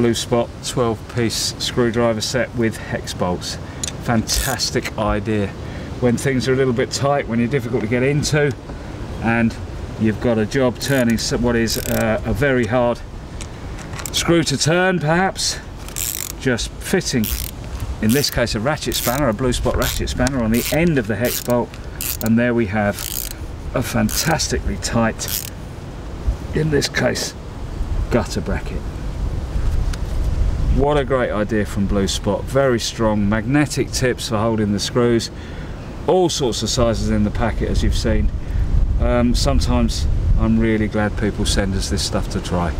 Blue Spot 12 piece screwdriver set with hex bolts. Fantastic idea. When things are a little bit tight, when you're difficult to get into, and you've got a job turning what is uh, a very hard screw to turn perhaps, just fitting, in this case a ratchet spanner, a Blue Spot ratchet spanner on the end of the hex bolt, and there we have a fantastically tight, in this case, gutter bracket. What a great idea from Blue Spot. Very strong magnetic tips for holding the screws. All sorts of sizes in the packet as you've seen. Um, sometimes I'm really glad people send us this stuff to try.